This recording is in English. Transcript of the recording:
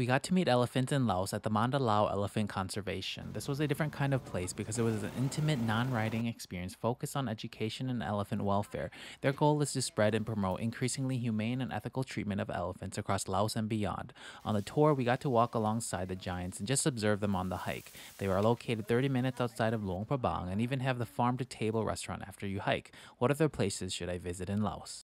We got to meet elephants in Laos at the Mandalao Elephant Conservation. This was a different kind of place because it was an intimate, non riding experience focused on education and elephant welfare. Their goal is to spread and promote increasingly humane and ethical treatment of elephants across Laos and beyond. On the tour, we got to walk alongside the giants and just observe them on the hike. They are located 30 minutes outside of Luang Prabang and even have the farm to table restaurant after you hike. What other places should I visit in Laos?